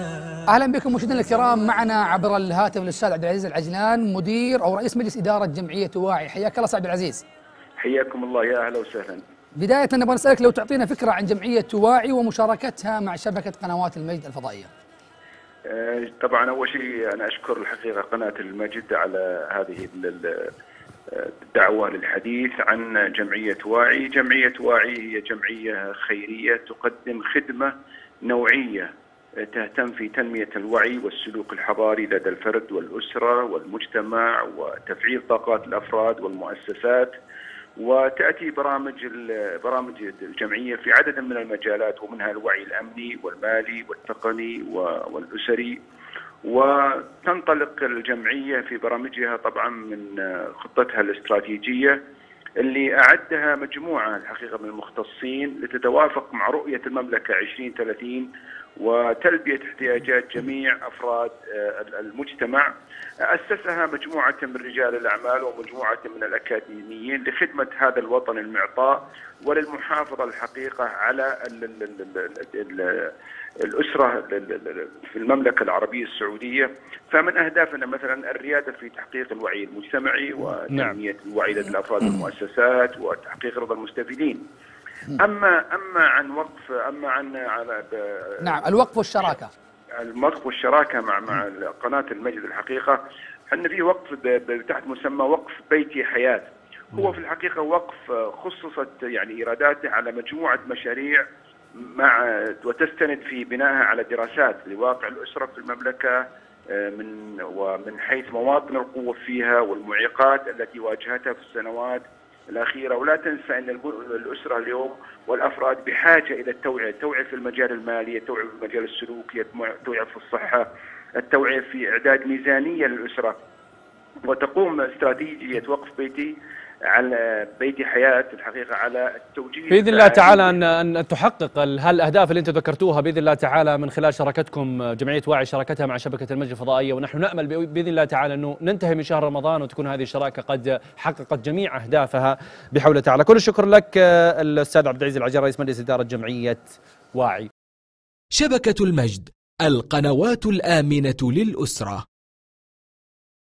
أهلا بكم مشاهدينا الكرام معنا عبر الهاتف الأستاذ عبد العزيز العجلان مدير أو رئيس مجلس إدارة جمعية واعي. حياك الله أستاذ عبد العزيز. حياكم الله يا أهلا وسهلا. بداية نبغى نسألك لو تعطينا فكرة عن جمعية واعي ومشاركتها مع شبكة قنوات المجد الفضائية. آه، طبعا أول شيء أنا أشكر الحقيقة قناة المجد على هذه ال- ال- الدعوة للحديث عن جمعية واعي، جمعية واعي هي جمعية خيرية تقدم خدمة نوعية تهتم في تنمية الوعي والسلوك الحضاري لدى الفرد والأسرة والمجتمع وتفعيل طاقات الأفراد والمؤسسات وتأتي برامج برامج الجمعية في عدد من المجالات ومنها الوعي الأمني والمالي والتقني و- والأسري. وتنطلق الجمعية في برامجها طبعا من خطتها الاستراتيجية. اللي أعدها مجموعة الحقيقة من المختصين لتتوافق مع رؤية المملكة 2030 وتلبية احتياجات جميع أفراد آه، المجتمع. أسسها مجموعة من رجال الأعمال ومجموعة من الأكاديميين لخدمة هذا الوطن المعطاء وللمحافظة الحقيقة على ال ال ال ال ال الأسرة ال- ال- ال- في المملكة العربية السعودية. فمن أهدافنا مثلا الريادة في تحقيق الوعي المجتمعي وتنمية الوعي لدى الأفراد والمؤسسات وتحقيق رضا المستفيدين. أما أما عن وقف أما عن على نعم الوقف والشراكة. الوقف والشراكة مع مع قناة المجد الحقيقة إحنا في وقف تحت مسمى وقف بيتي حياة. هو في الحقيقة وقف خصصت يعني إيراداته على مجموعة مشاريع مع وتستند في بنائها على دراسات لواقع الأسرة في المملكة آه، من ومن حيث مواطن القوة فيها والمعيقات التي واجهتها في السنوات. الأخيرة. ولا تنسى أن الأسرة اليوم والأفراد بحاجة إلى التوعية. التوعية في المجال المالي التوعية في المجال السلوكي التوعية في الصحة التوعية في إعداد ميزانية للأسرة. وتقوم استراتيجية وقف بيتي على بيتي حياة الحقيقة على التوجيه بإذن الله تعالى. ان أن تحقق ال- هالأهداف اللي أنتم ذكرتوها بإذن الله تعالى من خلال شراكتكم جمعية واعي شراكتها مع شبكة المجد الفضائية. ونحن نأمل بإذن الله تعالى أنه ننتهي من شهر رمضان وتكون هذه الشراكة قد حققت جميع أهدافها بحول الله تعالى. كل الشكر لك آه، الأستاذ عبد العزيز العجل رئيس مجلس إدارة جمعية واعي. شبكة المجد القنوات الآمنة للأسرة.